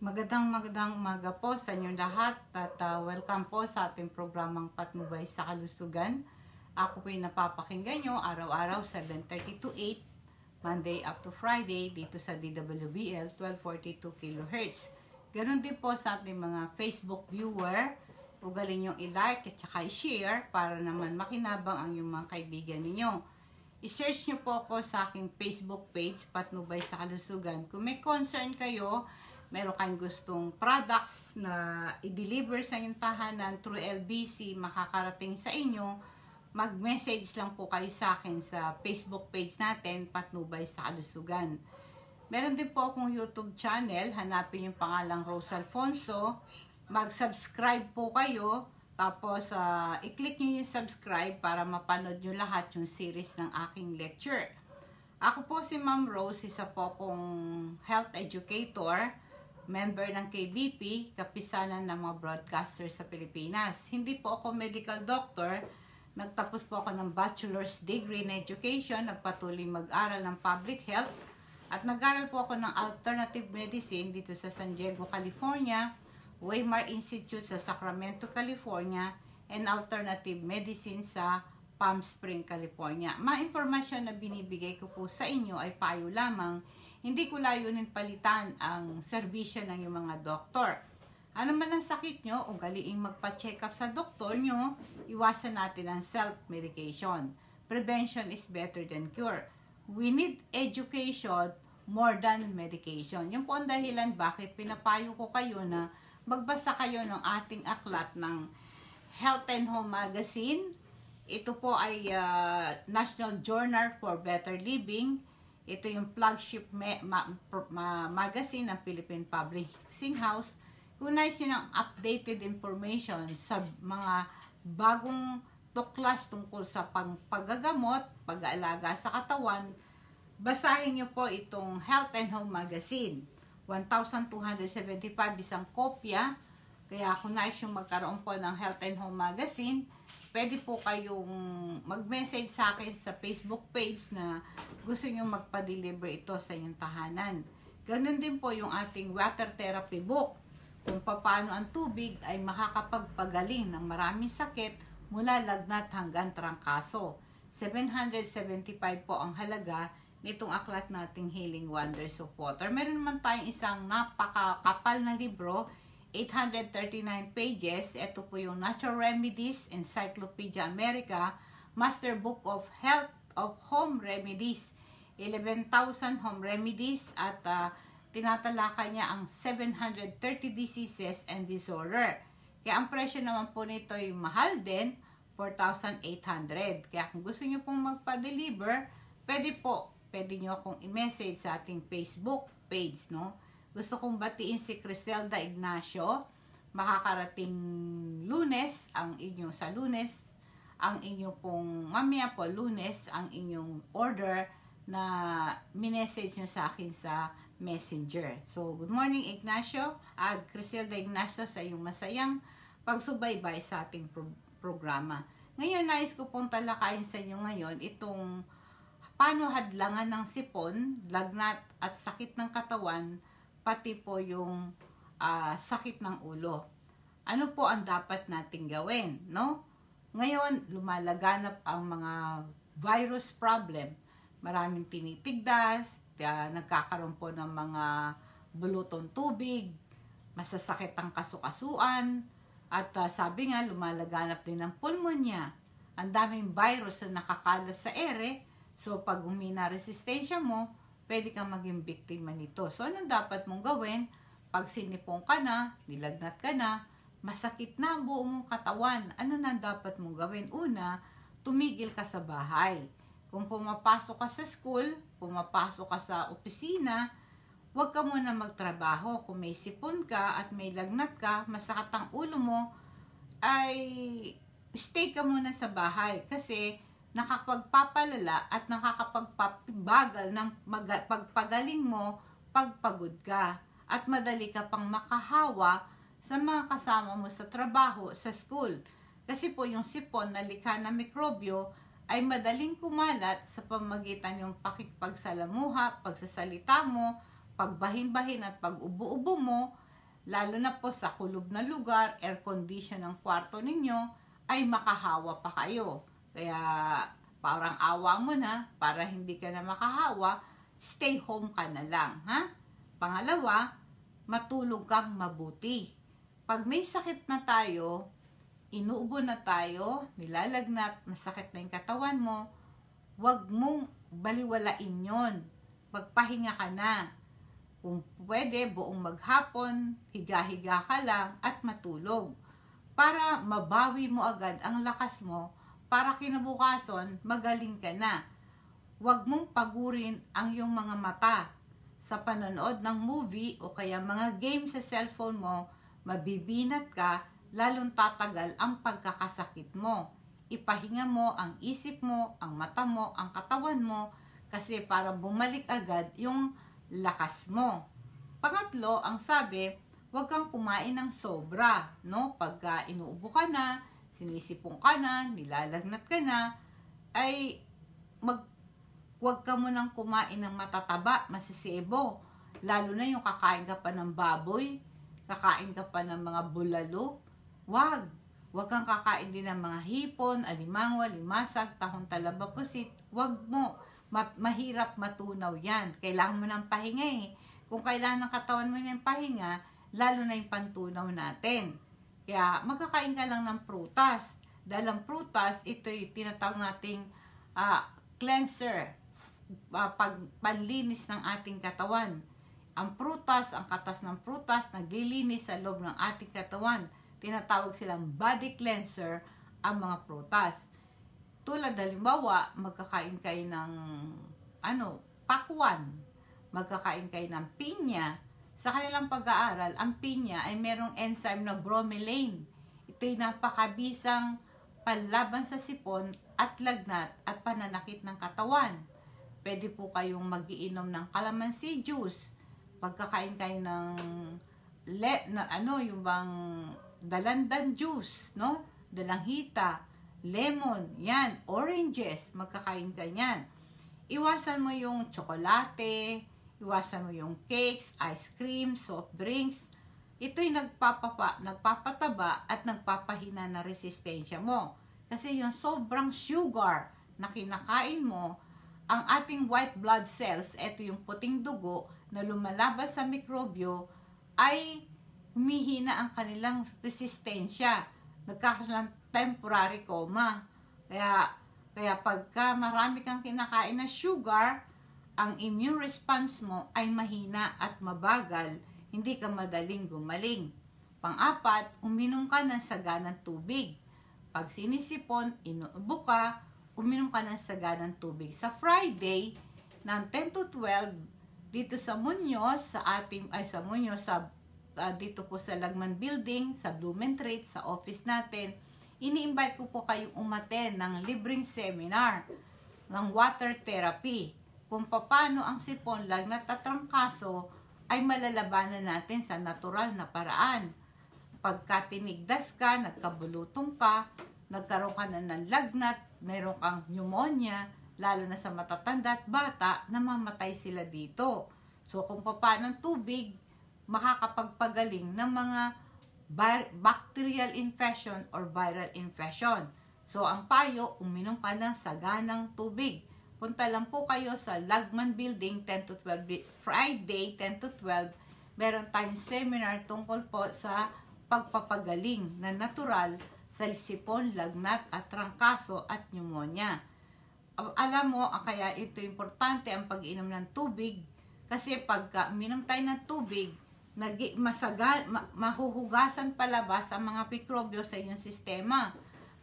Magandang magandang umaga po sa inyong lahat at uh, welcome po sa ating programang Patnubay sa Kalusugan. Ako po yung napapakinggan nyo araw-araw 7.30 to 8, Monday up to Friday dito sa DWBL 1242 kHz. Ganon din po sa ating mga Facebook viewer. Ugalin nyo i-like at saka i-share para naman makinabang ang yung mga kaibigan ninyo. I-search nyo po ako sa aking Facebook page, Patnubay sa Kalusugan. Kung may concern kayo, meron kayong gustong products na i-deliver sa inyong tahanan through LBC, makakarating sa inyo, mag-message lang po kayo sa akin sa Facebook page natin, Patnubay sa Kalusugan. Meron din po akong YouTube channel, hanapin yung pangalang Rose Alfonso. Mag-subscribe po kayo, tapos uh, i-click nyo yung subscribe para mapanood nyo lahat yung series ng aking lecture. Ako po si Ma'am Rose, isa po akong health educator member ng KBP, kapisanan ng mga broadcasters sa Pilipinas. Hindi po ako medical doctor, nagtapos po ako ng bachelor's degree in education, nagpatuloy mag-aral ng public health, at nag-aral po ako ng alternative medicine dito sa San Diego, California, Weimar Institute sa Sacramento, California, and alternative medicine sa Palm Spring, California. Mga impormasyon na binibigay ko po sa inyo ay payo lamang hindi ko layunin palitan ang serbisyo ng iyong mga doktor. Ano man ang sakit nyo, ugaliing magpa-check up sa doktor nyo, iwasan natin ang self-medication. Prevention is better than cure. We need education more than medication. Yung po ang dahilan bakit pinapayo ko kayo na magbasa kayo ng ating aklat ng Health and Home Magazine. Ito po ay uh, National Journal for Better Living ito yung flagship ma ma ma magazine ng Philippine Publishing House. Kung nais nyo ng updated information sa mga bagong tuklas tungkol sa paggagamot, pag-aalaga sa katawan, basahin nyo po itong Health and Home Magazine. 1,275 isang kopya. Kaya kung nais yung magkaroon po ng Health and Home Magazine, pwede po kayong mag-message sa akin sa Facebook page na gusto nyo magpa-deliver ito sa inyong tahanan. Ganun din po yung ating water therapy book kung paano ang tubig ay makakapagpagaling ng maraming sakit mula lagnat hanggang trangkaso. 775 po ang halaga nitong aklat nating Healing Wonders of Water. Meron naman tayong isang napakakapal na libro 839 pages. Ito po yung Natural Remedies Encyclopedia America, Master Book of Health of Home Remedies. 11,000 home remedies at uh, tinatalakay niya ang 730 diseases and disorder. Kaya ang presyo naman po nito ay mahal din, 4,800. Kaya kung gusto niyo pong magpa-deliver, pwede po, pwede niyo akong i-message sa ating Facebook page, no? Gusto kong batiin si Criselda Ignacio. Makakarating lunes, ang inyong sa lunes, ang inyong pong, mamaya po lunes, ang inyong order na minessage nyo sa akin sa messenger. So, good morning Ignacio, at Criselda Ignacio sa iyong masayang pagsubaybay sa ating pro- programa. Ngayon, nais ko pong talakayin sa inyo ngayon itong paano hadlangan ng sipon, lagnat at sakit ng katawan pati po yung uh, sakit ng ulo. Ano po ang dapat nating gawin, no? Ngayon, lumalaganap ang mga virus problem. Maraming tinitigdas, uh, nagkakaroon po ng mga bulutong tubig, masasakit ang kasukasuan, at uh, sabi nga, lumalaganap din ang pulmonya. Ang daming virus na nakakalat sa ere, so pag umina resistensya mo, pwede kang maging biktima nito. So, anong dapat mong gawin? Pag sinipong ka na, nilagnat ka na, masakit na ang buong mong katawan, ano na dapat mong gawin? Una, tumigil ka sa bahay. Kung pumapasok ka sa school, pumapasok ka sa opisina, huwag ka muna magtrabaho. Kung may sipon ka at may lagnat ka, masakit ang ulo mo, ay stay ka muna sa bahay. Kasi nakakapagpapalala at nakakapagpabagal ng pagpagaling mo pagpagod ka at madali ka pang makahawa sa mga kasama mo sa trabaho, sa school. Kasi po yung sipon na likha na mikrobyo ay madaling kumalat sa pamagitan yung pakipagsalamuha, pagsasalita mo, pagbahin-bahin at pag-ubo-ubo mo lalo na po sa kulob na lugar, air condition ang kwarto ninyo, ay makahawa pa kayo. Kaya parang awa mo na, para hindi ka na makahawa, stay home ka na lang. Ha? Pangalawa, matulog kang mabuti. Pag may sakit na tayo, inuubo na tayo, nilalagnat, masakit na yung katawan mo, wag mong baliwalain yon. Magpahinga ka na. Kung pwede, buong maghapon, higa-higa ka lang at matulog. Para mabawi mo agad ang lakas mo, para kinabukason, magaling ka na. Huwag mong pagurin ang iyong mga mata. Sa panonood ng movie o kaya mga game sa cellphone mo, mabibinat ka lalong tatagal ang pagkakasakit mo. Ipahinga mo ang isip mo, ang mata mo, ang katawan mo, kasi para bumalik agad yung lakas mo. Pangatlo, ang sabi, huwag kang kumain ng sobra, no? Pagka inuubo ka na, sinisipong ka na, nilalagnat ka na, ay mag huwag ka mo nang kumain ng matataba, masisebo. Lalo na yung kakain ka pa ng baboy, kakain ka pa ng mga bulalo, Wag. Wag kang kakain din ng mga hipon, alimango, limasag, tahong talaba pusit. Wag mo. Ma- mahirap matunaw yan. Kailangan mo ng pahinga eh. Kung kailangan ng katawan mo ng pahinga, lalo na yung pantunaw natin. Kaya magkakain ka lang ng prutas. Dahil ang prutas, ito yung tinatawag nating uh, cleanser, uh, pag, ng ating katawan. Ang prutas, ang katas ng prutas, naglilinis sa loob ng ating katawan tinatawag silang body cleanser ang mga prutas. Tulad halimbawa, magkakain kayo ng ano, pakwan, magkakain kayo ng pinya. Sa kanilang pag-aaral, ang pinya ay merong enzyme na bromelain. Ito'y napakabisang panlaban sa sipon at lagnat at pananakit ng katawan. Pwede po kayong magiinom ng calamansi juice. Pagkakain kayo ng le, na, ano, yung bang dalandan juice, no? Dalanghita, lemon, yan, oranges, magkakain ka yan. Iwasan mo yung tsokolate, iwasan mo yung cakes, ice cream, soft drinks. Ito'y nagpapapa, nagpapataba at nagpapahina na resistensya mo. Kasi yung sobrang sugar na kinakain mo, ang ating white blood cells, ito yung puting dugo na lumalaban sa mikrobyo, ay humihina ang kanilang resistensya. Nagkakaroon ng temporary coma. Kaya, kaya pagka marami kang kinakain na sugar, ang immune response mo ay mahina at mabagal, hindi ka madaling gumaling. Pang-apat, uminom ka ng saganang tubig. Pag sinisipon, inuubo ka, uminom ka ng saganang tubig. Sa Friday, ng 10 to 12, dito sa Muñoz, sa ating, ay sa Muñoz, sa uh, dito po sa Lagman Building, sa Blumentritt, sa office natin, ini-invite ko po kayong umaten ng libreng seminar ng water therapy kung paano ang sipon lagnat at trangkaso ay malalabanan natin sa natural na paraan. Pagka tinigdas ka, nagkabulutong ka, nagkaroon ka na ng lagnat, meron kang pneumonia, lalo na sa matatanda at bata, namamatay sila dito. So kung paano tubig, makakapagpagaling ng mga bacterial infection or viral infection. So, ang payo, uminom ka ng saganang tubig. Punta lang po kayo sa Lagman Building 10 to 12, Friday 10 to 12. Meron tayong seminar tungkol po sa pagpapagaling na natural sa sipon, lagnat at trangkaso at pneumonia. Alam mo, kaya ito importante ang pag-inom ng tubig kasi pagka uminom tayo ng tubig, masagal, ma, mahuhugasan palabas ang mga mikrobyo sa iyong sistema.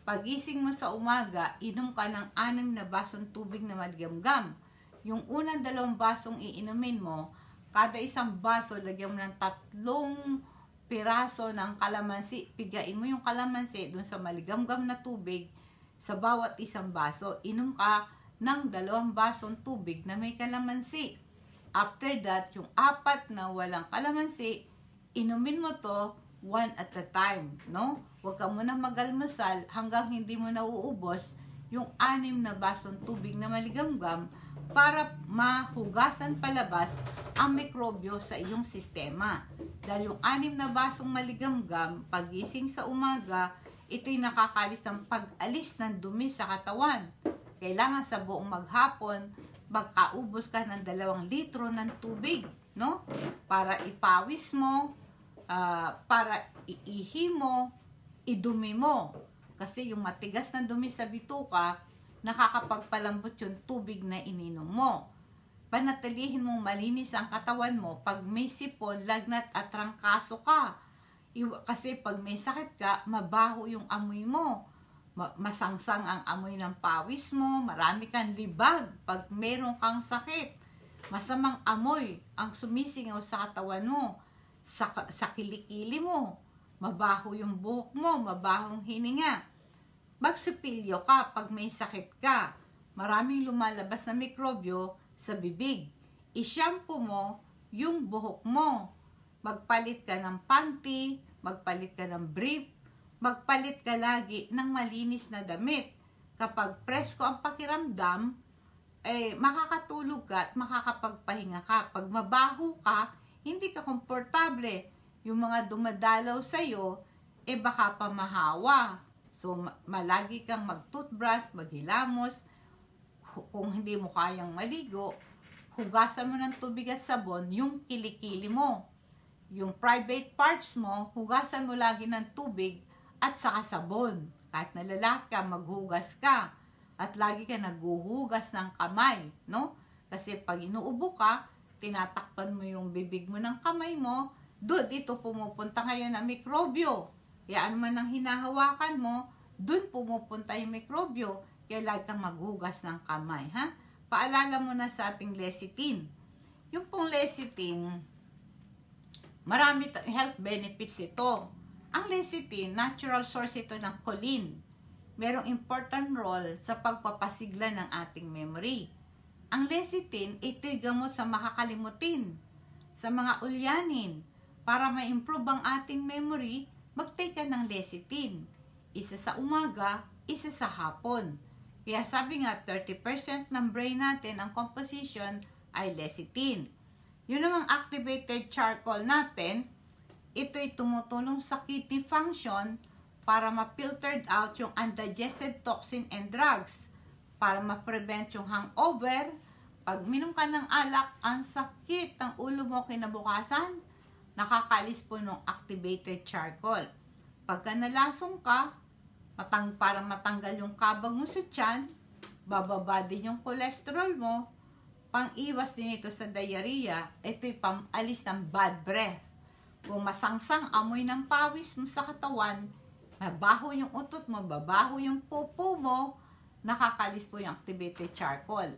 Pagising mo sa umaga, inom ka ng anim na basong tubig na maligamgam. Yung unang dalawang basong iinumin mo, kada isang baso, lagyan mo ng tatlong piraso ng kalamansi. Pigain mo yung kalamansi dun sa maligamgam na tubig sa bawat isang baso. Inom ka ng dalawang basong tubig na may kalamansi After that, yung apat na walang kalamansi, inumin mo to one at a time, no? Huwag ka muna magalmusal hanggang hindi mo nauubos yung anim na basong tubig na maligamgam para mahugasan palabas ang mikrobyo sa iyong sistema. Dahil yung anim na basong maligamgam, pagising sa umaga, ito'y nakakalis ng pag-alis ng dumi sa katawan. Kailangan sa buong maghapon, magkaubos ka ng dalawang litro ng tubig, no? Para ipawis mo, uh, para iihi mo, idumi mo. Kasi yung matigas na dumi sa bituka, nakakapagpalambot yung tubig na ininom mo. Panatilihin mong malinis ang katawan mo pag may sipon, lagnat at trangkaso ka kasi pag may sakit ka, mabaho yung amoy mo. Masangsang ang amoy ng pawis mo, marami kang libag pag meron kang sakit. Masamang amoy ang sumisingaw sa katawan mo, sa, sa kilikili mo. Mabaho yung buhok mo, mabahong hininga. Magsipilyo ka pag may sakit ka. Maraming lumalabas na mikrobyo sa bibig. I-shampoo mo yung buhok mo. Magpalit ka ng panty, magpalit ka ng brief, magpalit ka lagi ng malinis na damit. Kapag presko ang pakiramdam, eh, makakatulog ka at makakapagpahinga ka. Pag mabaho ka, hindi ka komportable. Yung mga dumadalaw sa'yo, eh baka pa mahawa. So, malagi kang mag-toothbrush, maghilamos. Kung hindi mo kayang maligo, hugasan mo ng tubig at sabon yung kilikili mo yung private parts mo, hugasan mo lagi ng tubig at saka sabon. Kahit nalalaki ka, maghugas ka. At lagi ka naghuhugas ng kamay, no? Kasi pag inuubo ka, tinatakpan mo yung bibig mo ng kamay mo, doon dito pumupunta ngayon ang mikrobyo. Kaya ano man ang hinahawakan mo, doon pumupunta yung mikrobyo. Kaya lagi kang maghugas ng kamay, ha? Paalala mo na sa ating lecithin. Yung pong lecithin, Marami health benefits ito. Ang lecithin, natural source ito ng choline. Merong important role sa pagpapasigla ng ating memory. Ang lecithin, ito'y gamot sa makakalimutin, sa mga ulyanin. Para ma-improve ang ating memory, mag-take ka ng lecithin. Isa sa umaga, isa sa hapon. Kaya sabi nga, 30% ng brain natin, ang composition ay lecithin. Yun namang activated charcoal natin, ito'y tumutulong sa kidney function para ma-filtered out yung undigested toxin and drugs para ma-prevent yung hangover. Pag minom ka ng alak, ang sakit ng ulo mo kinabukasan, nakakalis po ng activated charcoal. Pagka nalasong ka, matang, para matanggal yung kabag mo sa tiyan, bababa din yung cholesterol mo, Pang-iwas din ito sa diarrhea, ito'y pang-alis ng bad breath. Kung masangsang amoy ng pawis mo sa katawan, mabaho yung utot mo, babaho yung pupo mo, nakakalis po yung activated charcoal.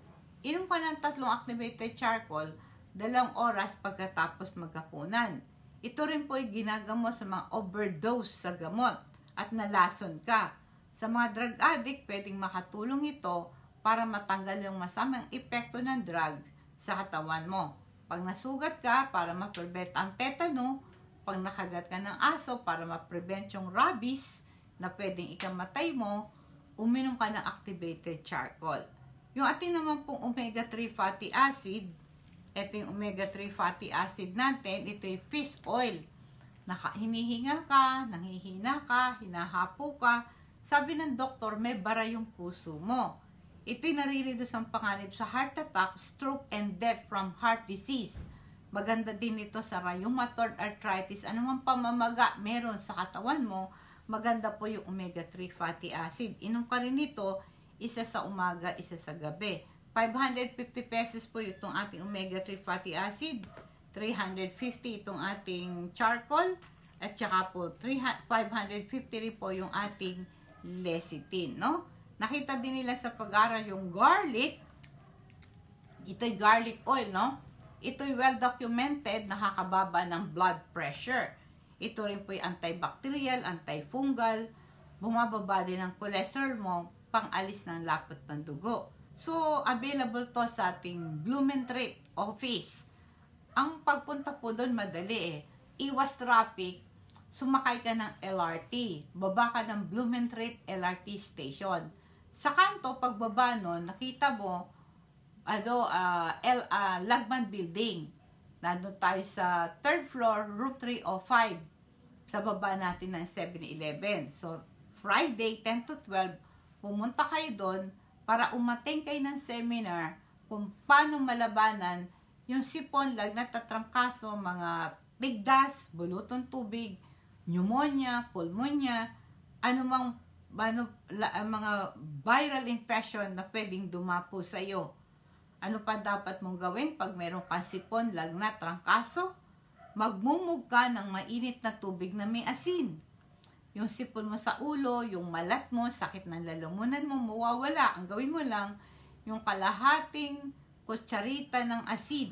Inom ka ng tatlong activated charcoal, dalawang oras pagkatapos magkapunan. Ito rin po ay ginagamot sa mga overdose sa gamot at nalason ka. Sa mga drug addict, pwedeng makatulong ito para matanggal yung masamang epekto ng drug sa katawan mo. Pag nasugat ka, para ma-prevent ang tetano, pag nakagat ka ng aso, para ma-prevent yung rabies na pwedeng ikamatay mo, uminom ka ng activated charcoal. Yung ating naman pong omega-3 fatty acid, ito yung omega-3 fatty acid natin, ito yung fish oil. Naka, hinihinga ka, nanghihina ka, hinahapo ka. Sabi ng doktor, may bara yung puso mo Ito'y nariridos ang panganib sa heart attack, stroke, and death from heart disease. Maganda din ito sa rheumatoid arthritis. Anumang pamamaga meron sa katawan mo, maganda po yung omega-3 fatty acid. Inom ka rin ito, isa sa umaga, isa sa gabi. 550 pesos po itong ating omega-3 fatty acid. 350 itong ating charcoal. At saka po, 550 rin po yung ating lecithin, no? Nakita din nila sa pag-aral yung garlic. Ito'y garlic oil, no? Ito'y well documented, nakakababa ng blood pressure. Ito rin po'y antibacterial, antifungal, bumababa din ang cholesterol mo, pang-alis ng lapot ng dugo. So, available to sa ating Blumentritt office. Ang pagpunta po doon madali eh. Iwas traffic, sumakay ka ng LRT. Baba ka ng Blumentritt LRT station sa kanto, pagbaba nun, nakita mo, ano, uh, L, uh, Lagman Building. Nandun tayo sa third floor, room 305. Sa baba natin ng 7-Eleven. So, Friday, 10 to 12, pumunta kayo doon para umating kayo ng seminar kung paano malabanan yung sipon, lagnat at trangkaso, mga bigdas, bulutong tubig, pneumonia, pulmonya, anumang ano, la, mga viral infection na pwedeng dumapo sa iyo. Ano pa dapat mong gawin pag meron kang sipon, lagnat, trangkaso? Magmumug ka ng mainit na tubig na may asin. Yung sipon mo sa ulo, yung malat mo, sakit ng lalamunan mo, mawawala. Ang gawin mo lang, yung kalahating kutsarita ng asid.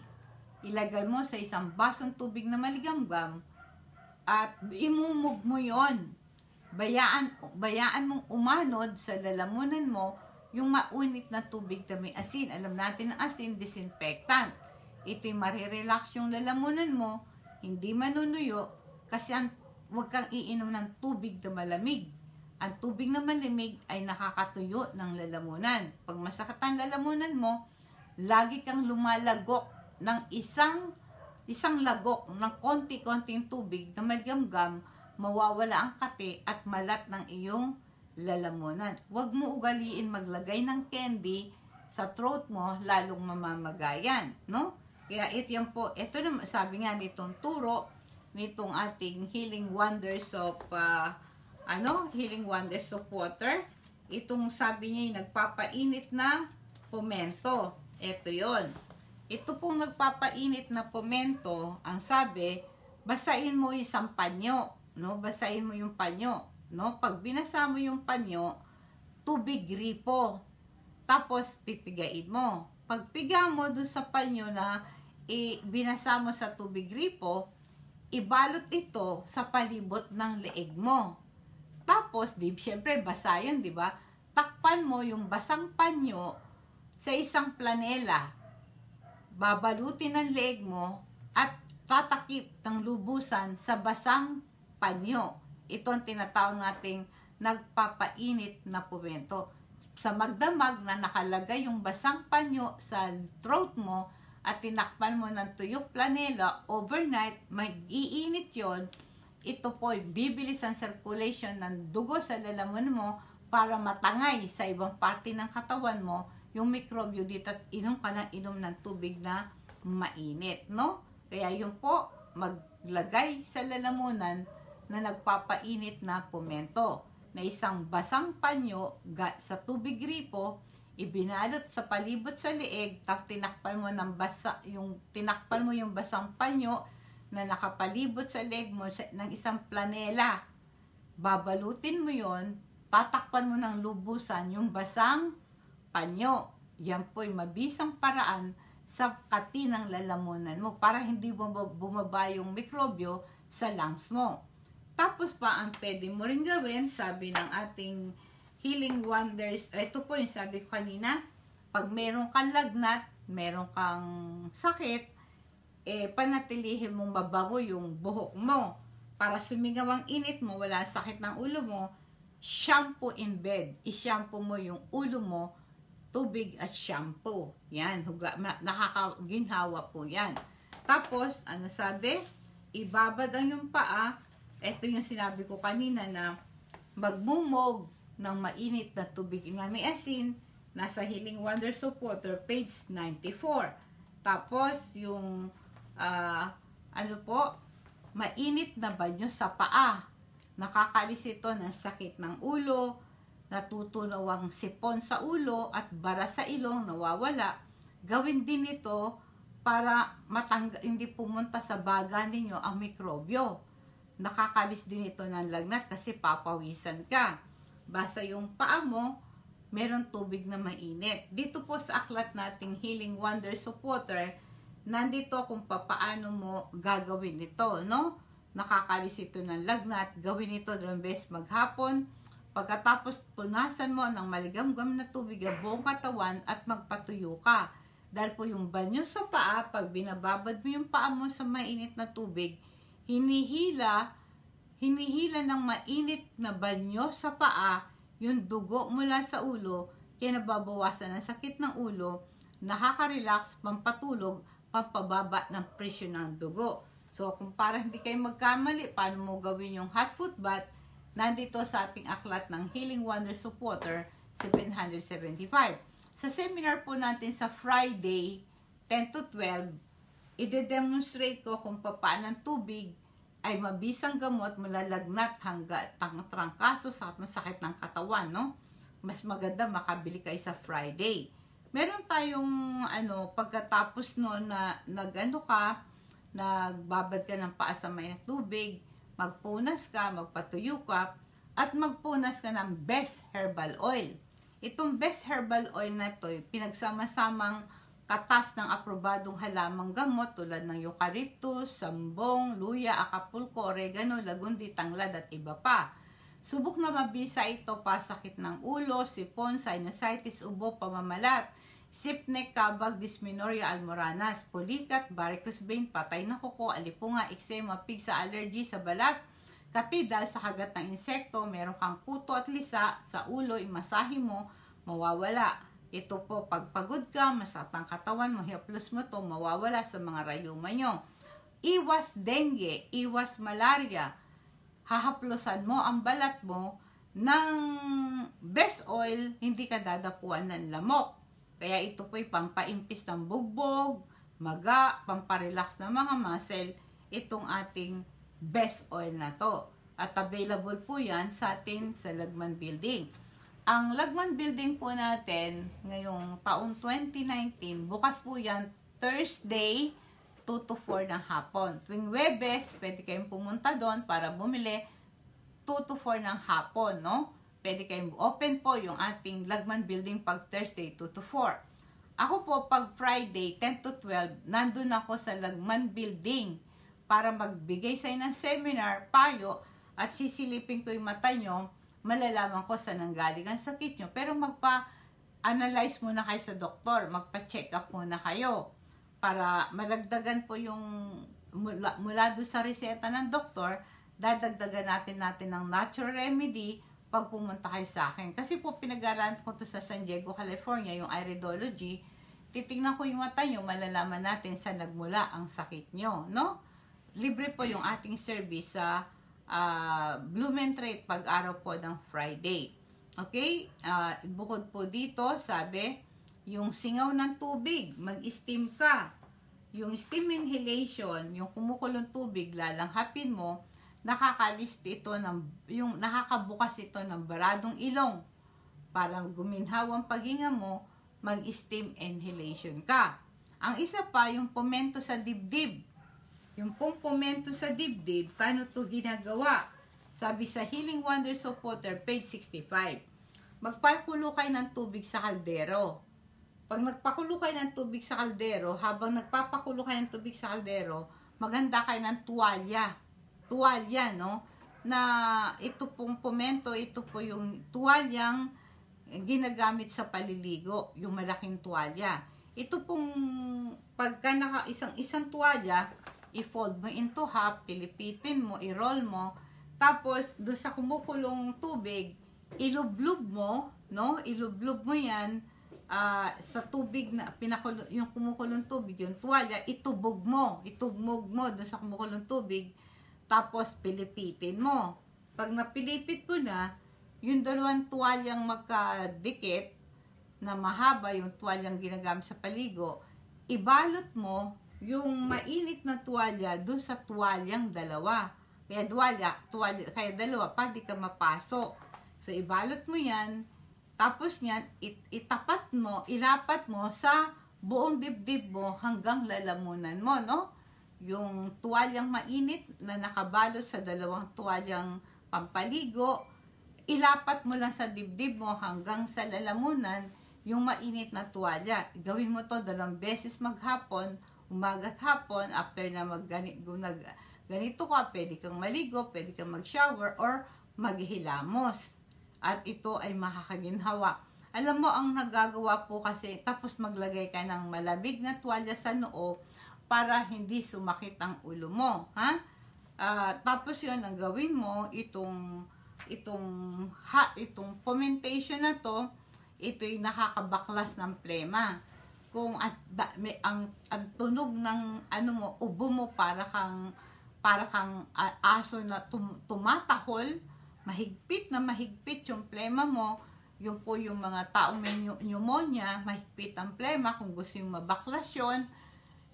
Ilagay mo sa isang basong tubig na maligamgam at imumog mo yon bayaan, bayaan mong umanod sa lalamunan mo yung maunit na tubig na may asin. Alam natin ang asin, disinfectant. Ito'y marirelax yung lalamunan mo, hindi manunuyo, kasi ang, huwag kang iinom ng tubig na malamig. Ang tubig na malamig ay nakakatuyo ng lalamunan. Pag masakit ang lalamunan mo, lagi kang lumalagok ng isang isang lagok ng konti-konting tubig na maligamgam mawawala ang kate at malat ng iyong lalamunan. Huwag mo ugaliin maglagay ng candy sa throat mo, lalong mamamagayan, no? Kaya ito yan po, ito na sabi nga nitong turo, nitong ating Healing Wonders of, uh, ano, Healing Wonders of Water, itong sabi niya yung nagpapainit na pomento. Ito yon. Ito pong nagpapainit na pomento, ang sabi, basain mo isang panyo no? Basahin mo yung panyo, no? Pag binasa mo yung panyo, tubig gripo. Tapos pipigain mo. Pag piga mo dun sa panyo na i binasa mo sa tubig gripo, ibalot ito sa palibot ng leeg mo. Tapos, di, syempre, basa yun, di ba? Takpan mo yung basang panyo sa isang planela. Babalutin ang leeg mo at tatakip ng lubusan sa basang panyo. Ito ang tinatawag nating nagpapainit na pumento. Sa magdamag na nakalagay yung basang panyo sa throat mo at tinakpan mo ng tuyok planela overnight, mag-iinit yon ito po bibilis ang circulation ng dugo sa lalamunan mo para matangay sa ibang parte ng katawan mo yung mikrobyo dito at inom ka ng inom ng tubig na mainit, no? Kaya yun po, maglagay sa lalamunan na nagpapainit na pumento na isang basang panyo sa tubig gripo, ibinalot sa palibot sa leeg, tapos tinakpan mo ng basa, yung tinakpan mo yung basang panyo na nakapalibot sa leeg mo sa, ng isang planela. Babalutin mo yon, tatakpan mo ng lubusan yung basang panyo. Yan po'y mabisang paraan sa kati ng lalamunan mo para hindi bumaba yung mikrobyo sa lungs mo. Tapos pa, ang pwede mo rin gawin, sabi ng ating Healing Wonders, ito po yung sabi ko kanina, pag meron kang lagnat, meron kang sakit, eh, panatilihin mong mabago yung buhok mo. Para sumigaw ang init mo, wala sakit ng ulo mo, shampoo in bed. I-shampoo mo yung ulo mo, tubig at shampoo. Yan, huga, nakakaginhawa po yan. Tapos, ano sabi? Ibabad ang yung paa, ito yung sinabi ko kanina na magmumog ng mainit na tubig na may asin, nasa Healing Wonders of Water, page 94. Tapos, yung, uh, ano po, mainit na banyo sa paa. Nakakalis ito ng sakit ng ulo, natutunaw ang sipon sa ulo at bara sa ilong nawawala. Gawin din ito para matangga, hindi pumunta sa baga ninyo ang mikrobyo nakakalis din ito ng lagnat kasi papawisan ka. Basta yung paa mo, meron tubig na mainit. Dito po sa aklat nating Healing Wonders of Water, nandito kung papaano mo gagawin ito, no? Nakakalis ito ng lagnat, gawin ito dalawang beses maghapon. Pagkatapos punasan mo ng maligamgam na tubig ang buong katawan at magpatuyo ka. Dahil po yung banyo sa paa, pag binababad mo yung paa mo sa mainit na tubig, hinihila, hinihila ng mainit na banyo sa paa, yung dugo mula sa ulo, kaya nababawasan ang sakit ng ulo, nakaka-relax, pampatulog, pampababa ng presyo ng dugo. So, kung para hindi kayo magkamali, paano mo gawin yung hot foot bath, nandito sa ating aklat ng Healing Wonders of Water, 775. Sa seminar po natin sa Friday, 10 to 12, ide-demonstrate ko kung paano ang tubig ay mabisang gamot mula lagnat hanggang trangkaso sa masakit ng katawan, no? Mas maganda makabili kayo sa Friday. Meron tayong ano, pagkatapos no na nagano ka, nagbabad ka ng paa sa may tubig, magpunas ka, magpatuyo ka, at magpunas ka ng best herbal oil. Itong best herbal oil na ito, pinagsama-samang katas ng aprobadong halamang gamot tulad ng eucalyptus, sambong, luya, acapulco, oregano, lagundi, tanglad at iba pa. Subok na mabisa ito para sakit ng ulo, sipon, sinusitis, ubo, pamamalat, sipnek, kabag, dysmenorrhea, almoranas, pulikat, varicose vein, patay na kuko, alipunga, eczema, pigsa, allergy sa balat, katida sa kagat ng insekto, meron kang puto at lisa sa ulo, imasahe mo, mawawala. Ito po, pagpagod ka, masatang katawan mo, mo to, mawawala sa mga rayuma nyo. Iwas dengue, iwas malaria. Hahaplosan mo ang balat mo ng best oil, hindi ka dadapuan ng lamok. Kaya ito po'y pampaimpis ng bugbog, maga, pamparelax ng mga muscle, itong ating best oil na to. At available po yan sa atin sa Lagman Building. Ang Lagman Building po natin ngayong taong 2019, bukas po yan Thursday 2 to 4 ng hapon. Tuwing Webes, pwede kayong pumunta doon para bumili 2 to 4 ng hapon, no? Pwede kayong open po yung ating Lagman Building pag Thursday 2 to 4. Ako po pag Friday 10 to 12, nandun ako sa Lagman Building para magbigay sa ng seminar, payo, at sisilipin ko yung mata nyo malalaman ko sa nanggaling ang sakit nyo. Pero magpa-analyze muna kayo sa doktor, magpa-check up muna kayo para malagdagan po yung mula, mula doon sa reseta ng doktor, dadagdagan natin natin ng natural remedy pag pumunta kayo sa akin. Kasi po pinag-aralan ko to sa San Diego, California, yung iridology, titingnan ko yung mata nyo, malalaman natin sa nagmula ang sakit nyo, no? Libre po yung ating service sa uh, Blumentritt pag-araw po ng Friday. Okay? Uh, bukod po dito, sabi, yung singaw ng tubig, mag-steam ka. Yung steam inhalation, yung kumukulong tubig, lalanghapin mo, nakakalist ito ng, yung nakakabukas ito ng baradong ilong. Parang guminhaw ang paghinga mo, mag-steam inhalation ka. Ang isa pa, yung pumento sa dibdib yung pong pumento sa dibdib, paano to ginagawa? Sabi sa Healing Wonders of Water, page 65. Magpakulo kayo ng tubig sa kaldero. Pag nagpakulo kayo ng tubig sa kaldero, habang nagpapakulo kayo ng tubig sa kaldero, maganda kayo ng tuwalya. Tuwalya, no? Na ito pong pumento, ito po yung tuwalyang ginagamit sa paliligo, yung malaking tuwalya. Ito pong pagka naka isang isang tuwalya, i-fold mo into half, pilipitin mo, i-roll mo, tapos do sa kumukulong tubig, ilublob mo, no? Ilublob mo 'yan uh, sa tubig na pinakulo yung kumukulong tubig, yung tuwalya, itubog mo, itugmog mo do sa kumukulong tubig, tapos pilipitin mo. Pag napilipit mo na, yung dalawang tuwalyang magkadikit na mahaba yung tuwalyang ginagamit sa paligo, ibalot mo yung mainit na tuwalya doon sa tuwalyang dalawa. Kaya tuwalya, tuwalya, kaya dalawa, pa di ka mapasok. So, ibalot mo yan, tapos yan, it, itapat mo, ilapat mo sa buong dibdib mo hanggang lalamunan mo, no? Yung tuwalyang mainit na nakabalot sa dalawang tuwalyang pampaligo, ilapat mo lang sa dibdib mo hanggang sa lalamunan yung mainit na tuwalya. Gawin mo to dalawang beses maghapon umaga at hapon, after na mag nag, ganito ka, pwede kang maligo, pwede kang mag-shower, or maghilamos. At ito ay makakaginhawa. Alam mo, ang nagagawa po kasi, tapos maglagay ka ng malabig na tuwalya sa noo para hindi sumakit ang ulo mo. Ha? Uh, tapos yun, ang gawin mo, itong, itong, ha, itong fomentation na to, ito'y nakakabaklas ng plema kung at, ba, may, ang, ang tunog ng ano mo, ubo mo para kang para kang uh, aso na tum, tumatahol, mahigpit na mahigpit yung plema mo, yung po yung mga taong may pneumonia, mahigpit ang plema, kung gusto yung mabaklasyon,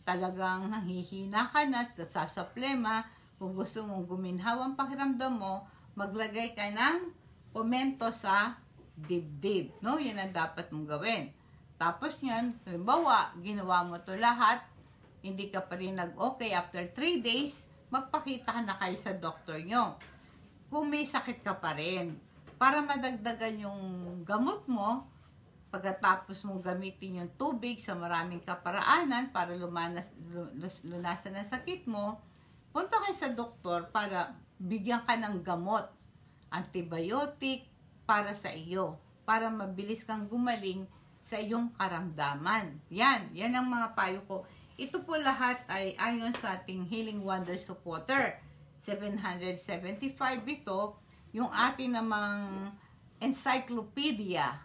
talagang nanghihina ka na, sa plema, kung gusto mong guminhaw ang pakiramdam mo, maglagay ka ng pomento sa dibdib. No? Yan ang dapat mong gawin. Tapos yan, halimbawa, ginawa mo to lahat, hindi ka pa rin nag-okay. After 3 days, magpakita na kayo sa doktor nyo. Kung may sakit ka pa rin, para madagdagan yung gamot mo, pagkatapos mong gamitin yung tubig sa maraming kaparaanan para lumanas, lunasan ang sakit mo, punta kayo sa doktor para bigyan ka ng gamot, antibiotic para sa iyo, para mabilis kang gumaling sa iyong karamdaman. Yan, yan ang mga payo ko. Ito po lahat ay ayon sa ating Healing Wonders of Water. 775 ito, yung ating namang encyclopedia,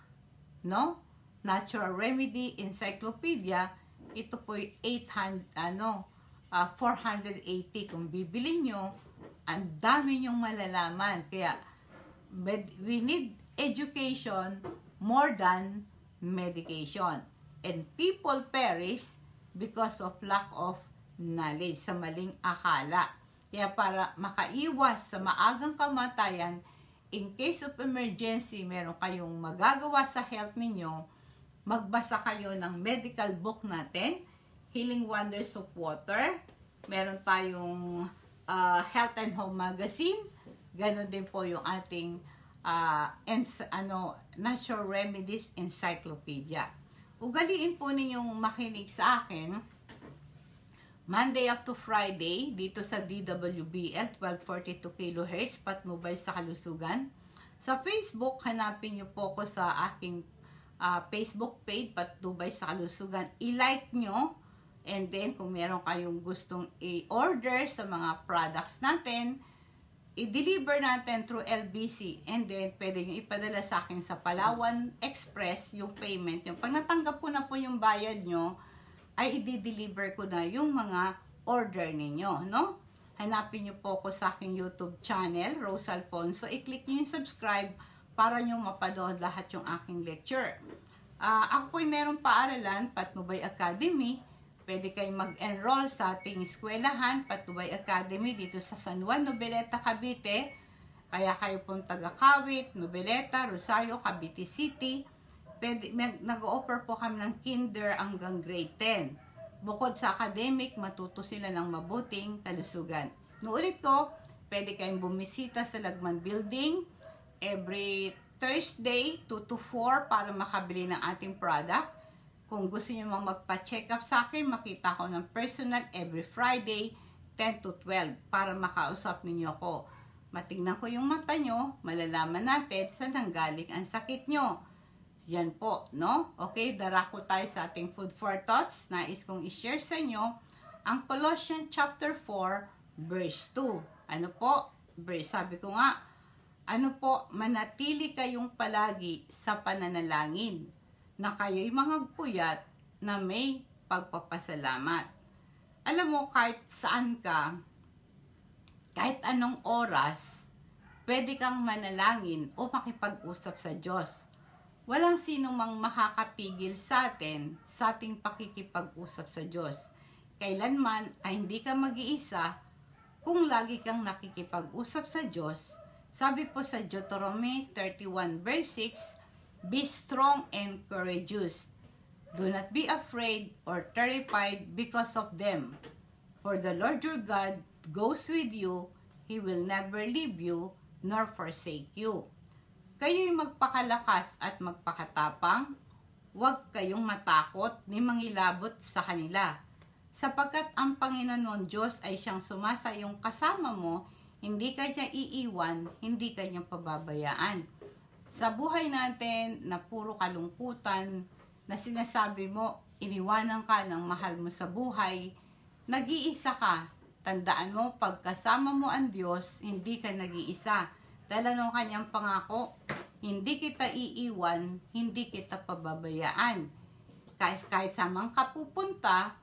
no? Natural Remedy Encyclopedia, ito po ay 800, ano, uh, ah, 480 kung bibili nyo, ang dami nyong malalaman. Kaya, we need education more than medication. And people perish because of lack of knowledge, sa maling akala. Kaya para makaiwas sa maagang kamatayan, in case of emergency, meron kayong magagawa sa health ninyo, magbasa kayo ng medical book natin, Healing Wonders of Water. Meron tayong uh, Health and Home Magazine. Ganon din po yung ating uh, ens, ano, Natural Remedies Encyclopedia. Ugaliin po ninyong makinig sa akin Monday up to Friday dito sa DWBL 1242 kHz patnubay sa kalusugan. Sa Facebook, hanapin niyo po ko sa aking uh, Facebook page patnubay sa kalusugan. I-like nyo and then kung meron kayong gustong i-order sa mga products natin, i-deliver natin through LBC and then pwede nyo ipadala sa akin sa Palawan Express yung payment. Yung pag natanggap ko na po yung bayad nyo, ay i-deliver ko na yung mga order ninyo, no? Hanapin nyo po ko sa aking YouTube channel, Rose Alfonso. I-click nyo yung subscribe para nyo mapanood lahat yung aking lecture. Uh, ako po'y meron paaralan, Patnubay Academy, Pwede kayong mag-enroll sa ating eskwelahan, Patubay Academy, dito sa San Juan, Nobeleta, Cavite. Kaya kayo pong taga-Kawit, Nobeleta, Rosario, Cavite City. Pwede, nag-offer po kami ng kinder hanggang grade 10. Bukod sa academic, matuto sila ng mabuting kalusugan. Nuulit ko, pwede kayong bumisita sa Lagman Building every Thursday 2 to 4 para makabili ng ating product. Kung gusto niyo mang magpa-check up sa akin, makita ko ng personal every Friday, 10 to 12, para makausap ninyo ako. Matingnan ko yung mata nyo, malalaman natin sa nanggaling ang sakit nyo. Yan po, no? Okay, darako tayo sa ating food for thoughts. Nais kong i-share sa inyo ang Colossians chapter 4, verse 2. Ano po? Verse, sabi ko nga, ano po, manatili kayong palagi sa pananalangin na kayo'y mga puyat na may pagpapasalamat. Alam mo, kahit saan ka, kahit anong oras, pwede kang manalangin o makipag-usap sa Diyos. Walang sino mang makakapigil sa atin sa ating pakikipag-usap sa Diyos. Kailanman ay hindi ka mag-iisa kung lagi kang nakikipag-usap sa Diyos. Sabi po sa Deuteronomy 31 verse 6, Be strong and courageous. Do not be afraid or terrified because of them. For the Lord your God goes with you. He will never leave you nor forsake you. Kayo'y magpakalakas at magpakatapang. Huwag kayong matakot ni mangilabot sa kanila. Sapagkat ang Panginoon Diyos ay siyang sumasayong kasama mo, hindi kanya iiwan, hindi kanya pababayaan sa buhay natin na puro kalungkutan, na sinasabi mo, iniwanan ka ng mahal mo sa buhay, nag-iisa ka. Tandaan mo, pagkasama mo ang Diyos, hindi ka nag-iisa. Dala ng kanyang pangako, hindi kita iiwan, hindi kita pababayaan. kahit, kahit sa mga kapupunta,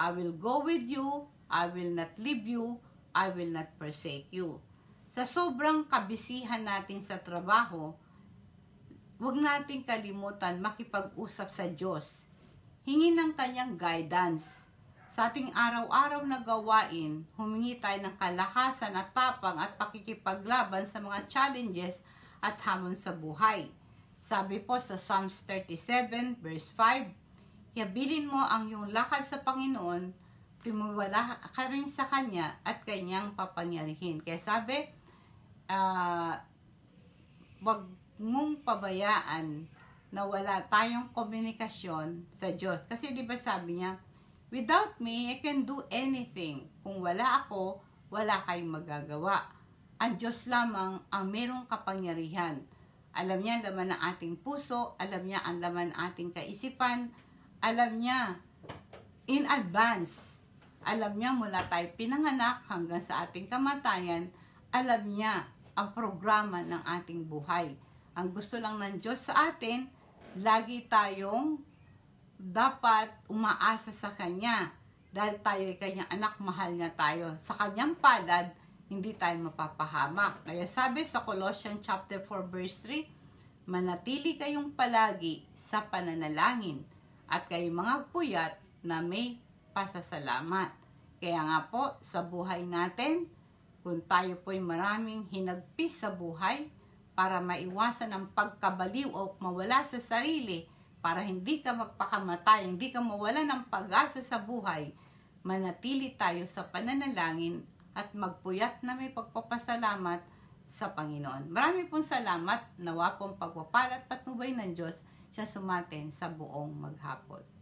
I will go with you, I will not leave you, I will not forsake you. Sa sobrang kabisihan natin sa trabaho, huwag nating kalimutan makipag-usap sa Diyos. Hingi ng kanyang guidance. Sa ating araw-araw na gawain, humingi tayo ng kalakasan at tapang at pakikipaglaban sa mga challenges at hamon sa buhay. Sabi po sa Psalms 37 verse 5, Habilin mo ang iyong lakad sa Panginoon, tumuwala ka rin sa Kanya at Kanyang papangyarihin. Kaya sabi, uh, wag mong pabayaan na wala tayong komunikasyon sa Diyos. Kasi di ba sabi niya, without me, I can do anything. Kung wala ako, wala kayong magagawa. Ang Diyos lamang ang merong kapangyarihan. Alam niya ang laman ng ating puso, alam niya ang laman ng ating kaisipan, alam niya in advance. Alam niya mula tayo pinanganak hanggang sa ating kamatayan, alam niya ang programa ng ating buhay. Ang gusto lang ng Diyos sa atin, lagi tayong dapat umaasa sa Kanya. Dahil tayo ay Kanyang anak, mahal niya tayo. Sa Kanyang palad, hindi tayo mapapahamak. Kaya sabi sa Colossians chapter 4 verse 3, manatili kayong palagi sa pananalangin at kayong mga puyat na may pasasalamat. Kaya nga po, sa buhay natin, kung tayo po'y maraming hinagpis sa buhay, para maiwasan ang pagkabaliw o mawala sa sarili, para hindi ka magpakamatay, hindi ka mawala ng pag-asa sa buhay, manatili tayo sa pananalangin at magpuyat na may pagpapasalamat sa Panginoon. Marami pong salamat, nawa pong pagpapala at patnubay ng Diyos siya sumatin sa buong maghapon.